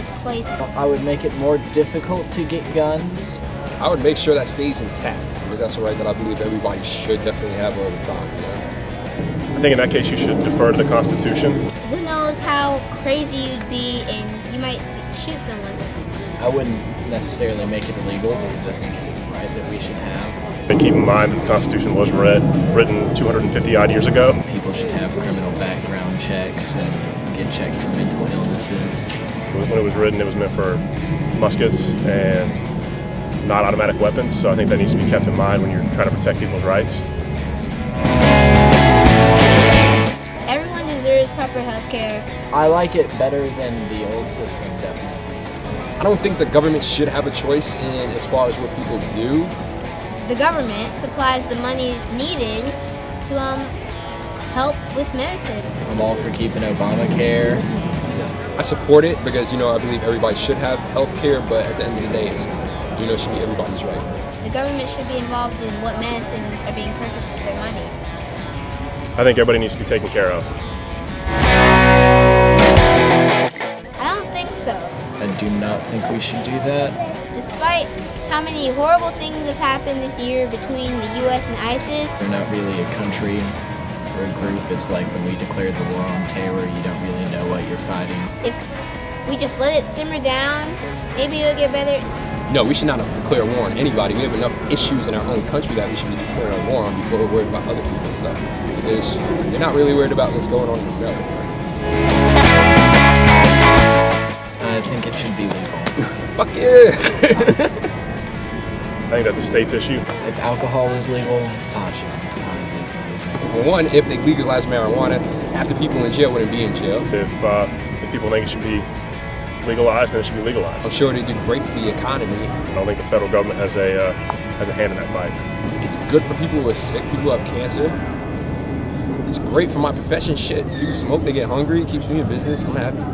public places. I would make it more difficult to get guns. I would make sure that stays intact because that's a right that I believe everybody should definitely have all the time. You know? I think in that case you should defer to the Constitution. Who knows how crazy you'd be and you might shoot someone. I wouldn't necessarily make it illegal because I think it is a right that we should have. And keep in mind that the Constitution was read, written 250 odd years ago. People should have criminal background checks and get checked for mental illnesses. When it was written, it was meant for muskets and not automatic weapons, so I think that needs to be kept in mind when you're trying to protect people's rights. Everyone deserves proper health care. I like it better than the old system, definitely. I don't think the government should have a choice in as far as what people do. The government supplies the money needed to um, help with medicine. I'm all for keeping Obamacare. I support it because you know I believe everybody should have health care, but at the end of the day, it's you know it should be everybody's right. The government should be involved in what medicines are being purchased with their money. I think everybody needs to be taken care of. I don't think so. I do not think we should do that. Despite how many horrible things have happened this year between the U.S. and ISIS, We're not really a country or a group. It's like when we declared the war on terror, you don't really know what you're fighting. if we just let it simmer down, maybe it'll get better. No, we should not declare war on anybody. We have enough issues in our own country that we should be declaring war on before we're worried about other people's stuff. Because they're not really worried about what's going on in the America. I think it should be legal. Fuck yeah! I think that's a state's issue. If alcohol is legal, pot one, if they legalize marijuana, half the people in jail wouldn't be in jail. If, uh, if people think it should be legalized, then it should be legalized. I'm sure they do great for the economy. I don't think the federal government has a uh, has a hand in that fight. It's good for people who are sick, people who have cancer. It's great for my profession shit. People smoke, they get hungry, it keeps me in business, I'm happy.